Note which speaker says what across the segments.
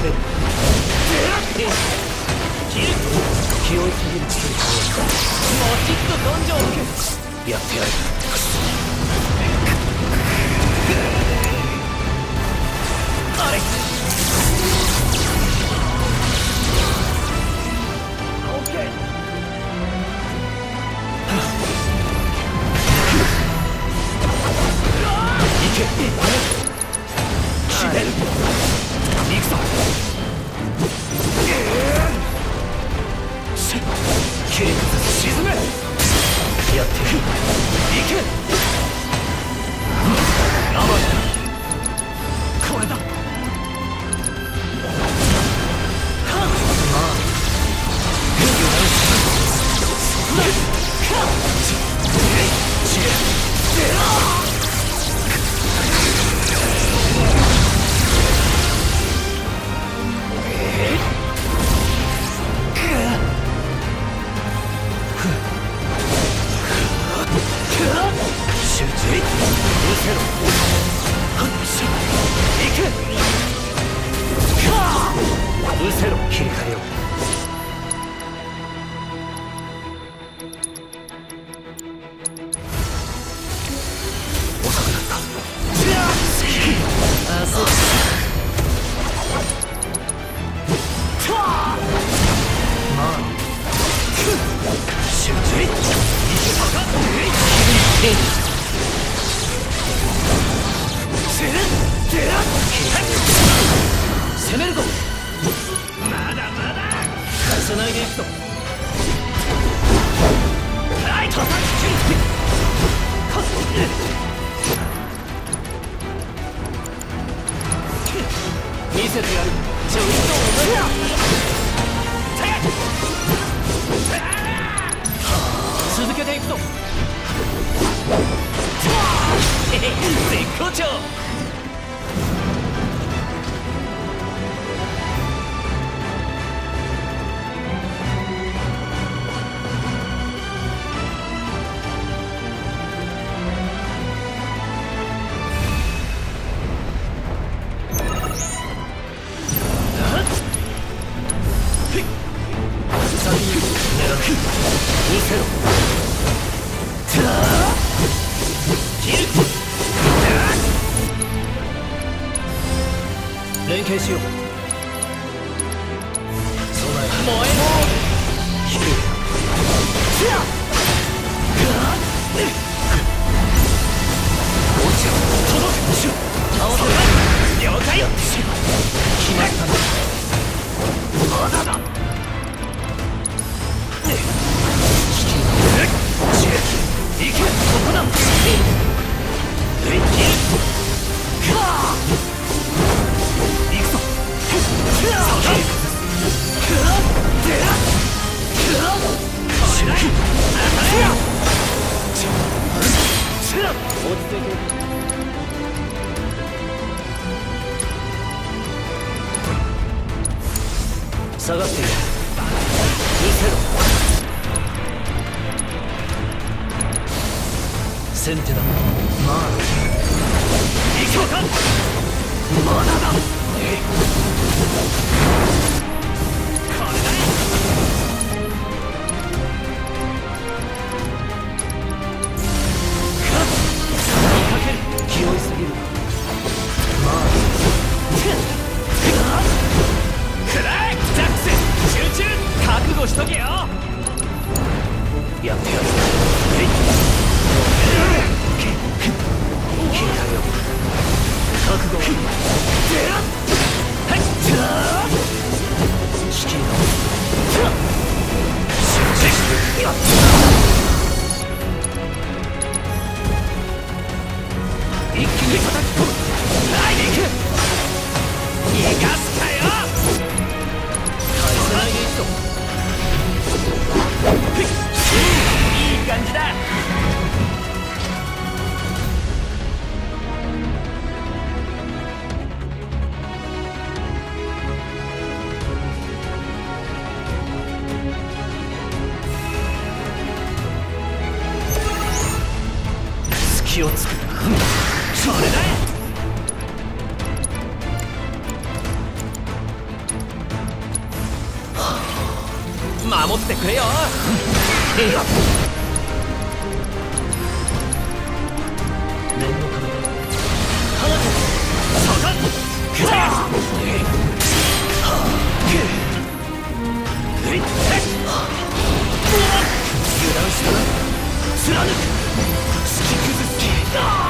Speaker 1: られる。気をる気を切るもちっと根性をやってやる。あれいけ。行やってる。行け。生続けていくぞ。絶好調停止。油断しら貫く。突き崩す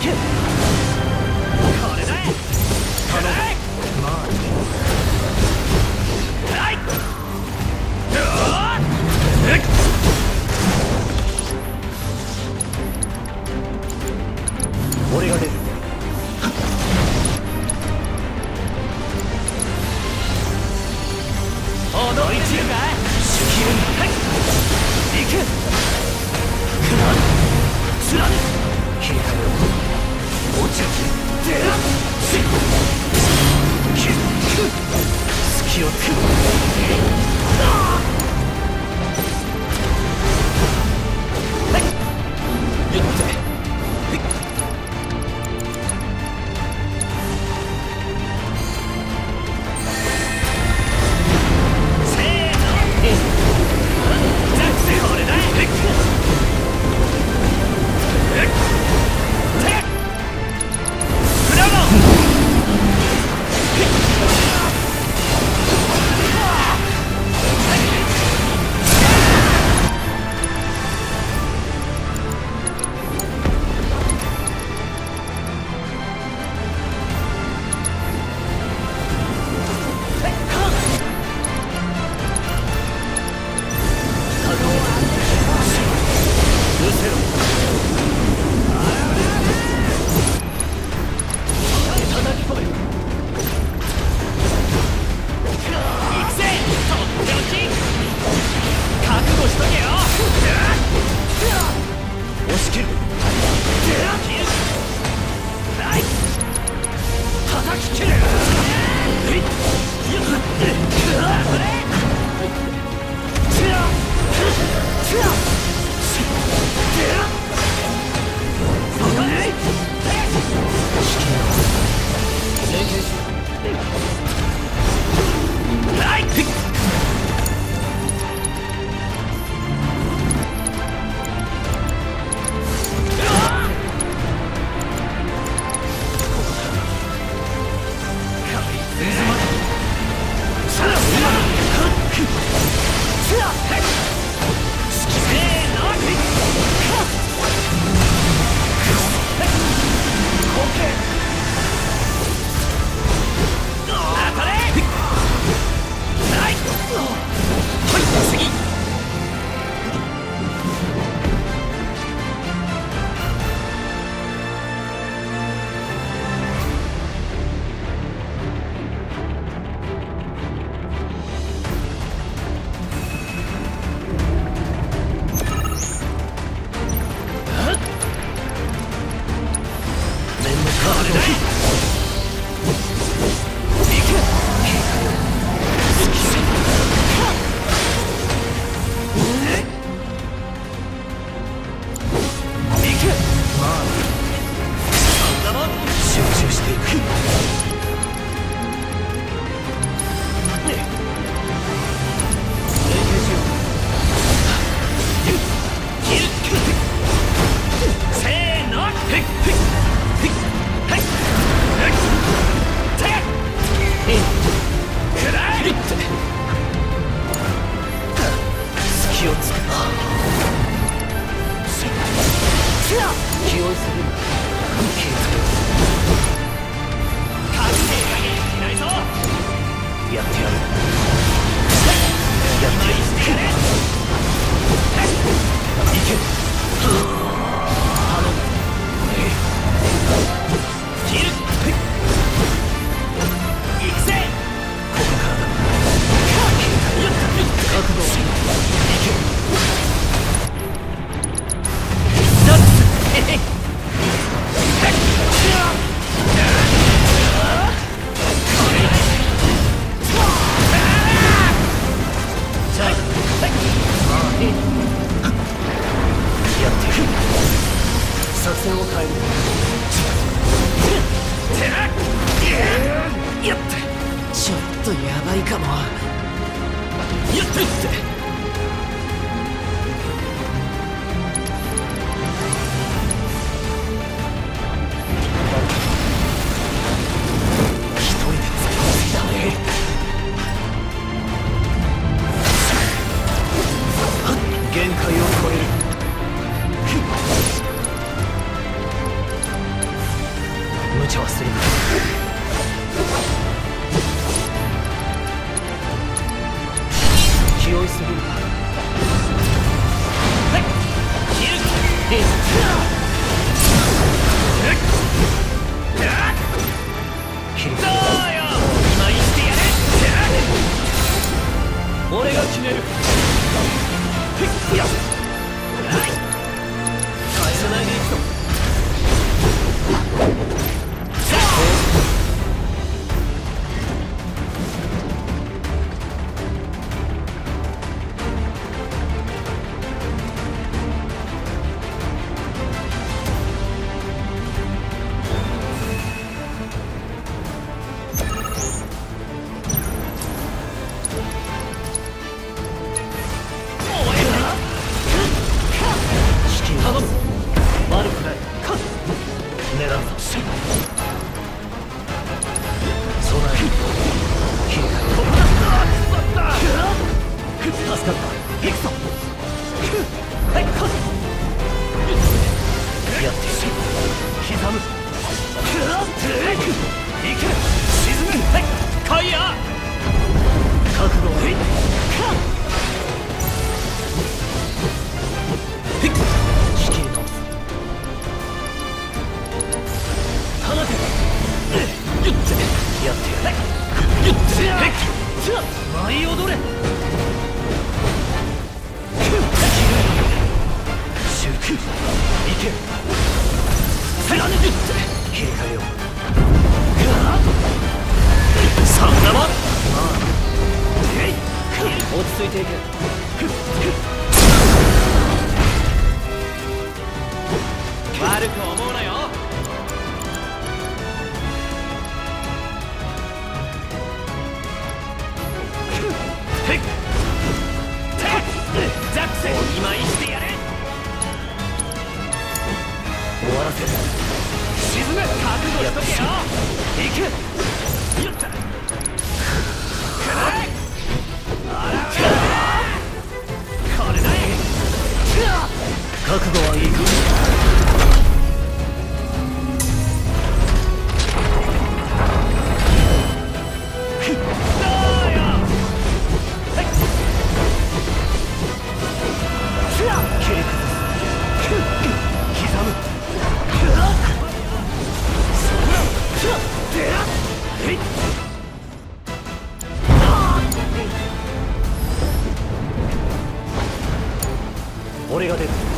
Speaker 1: Kill! 限界を超える。
Speaker 2: 落ち着いてい
Speaker 1: く悪く思うなよ。おしてやれ終わらせ沈む覚悟しとけよ行く覚悟はいいか俺が出る。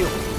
Speaker 1: 両方。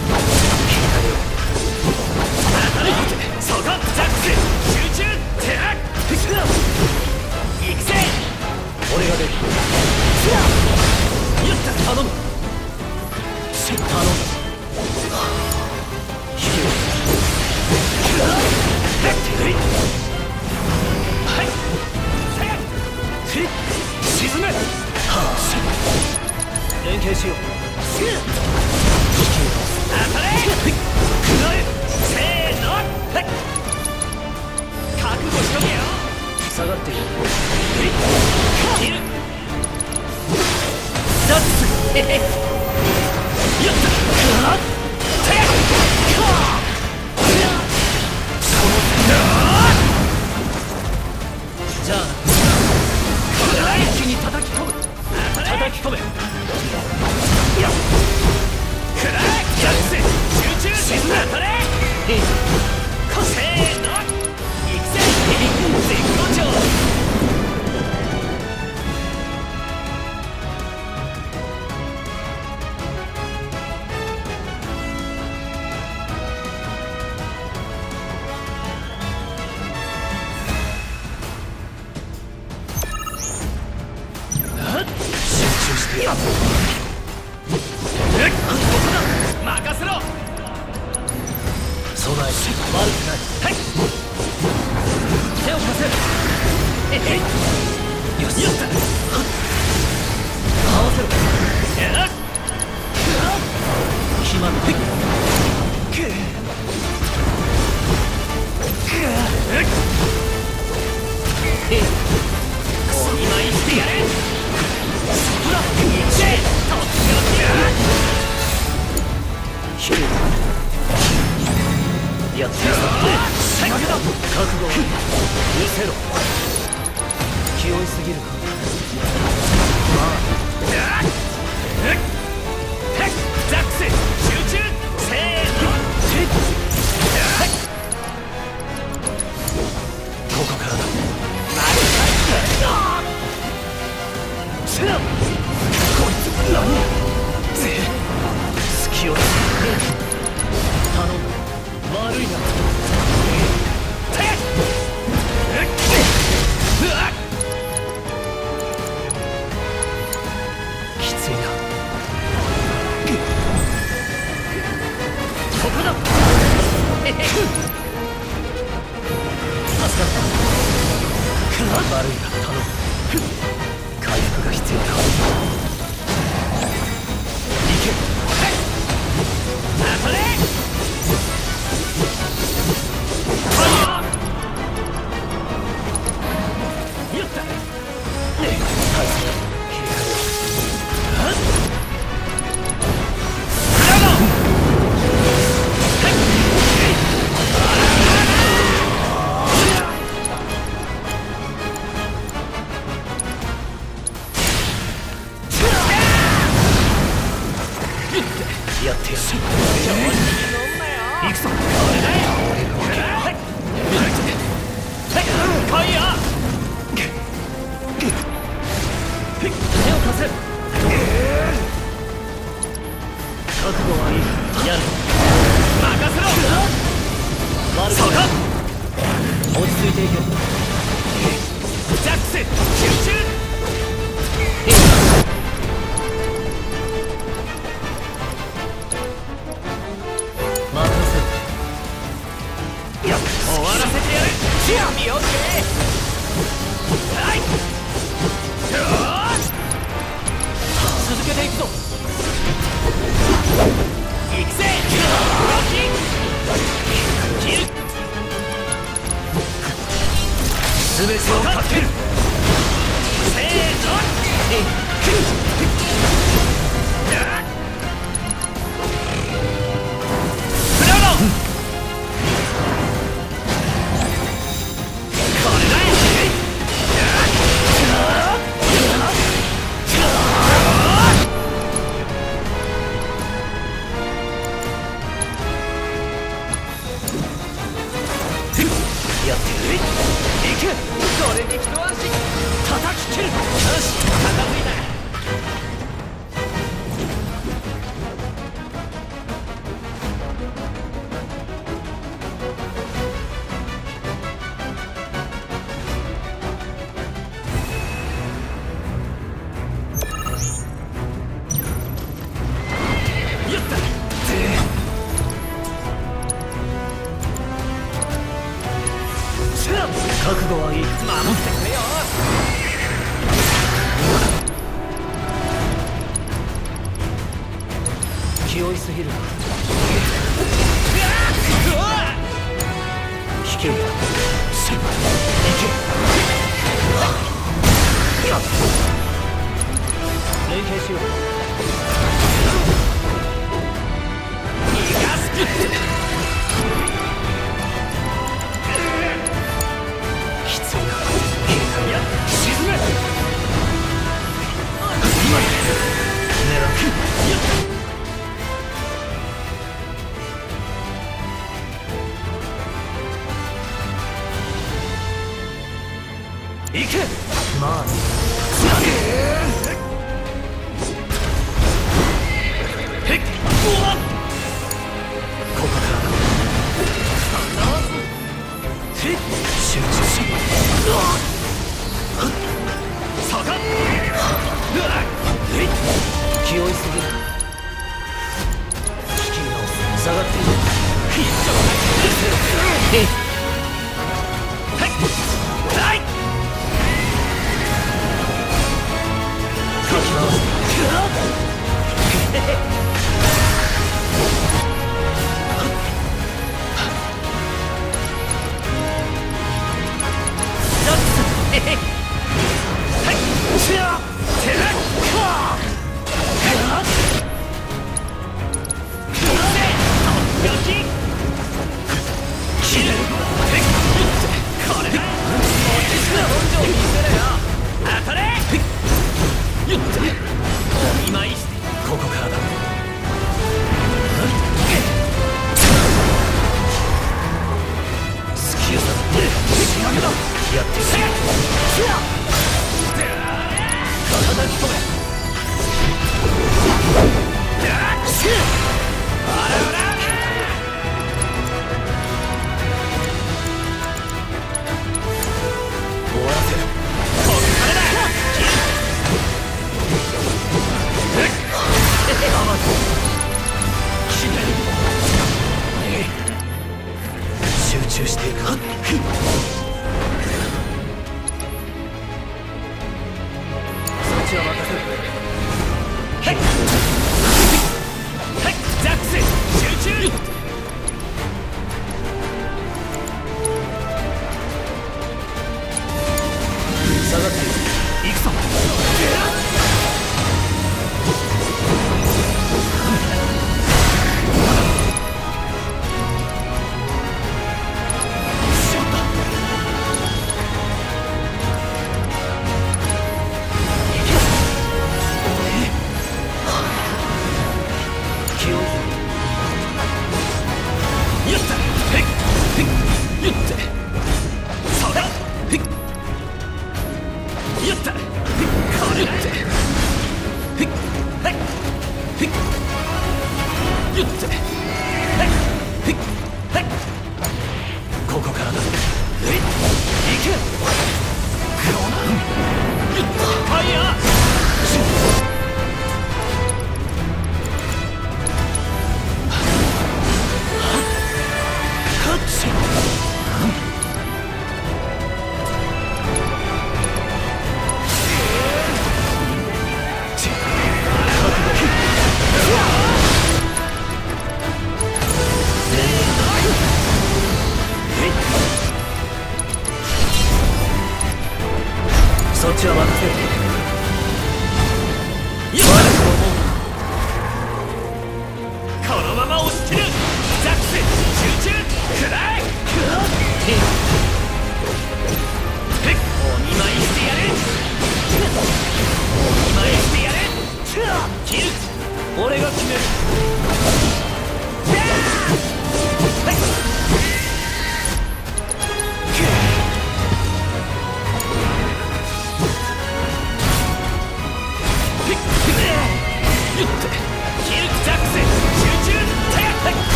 Speaker 1: love it. る。任せろ。そ落ち着いていけ。ジャックス。逃がすクハハッ!嘿。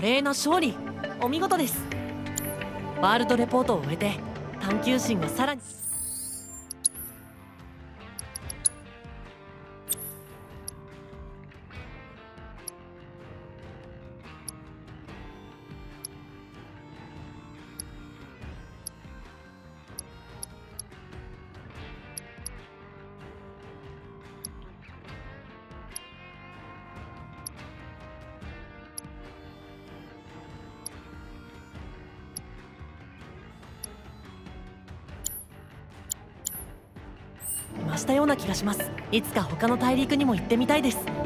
Speaker 3: 華麗な勝利。お見事です。ワールドレポートを終えて探求心はさらに。な気がします。いつか他の大陸にも行ってみたいです。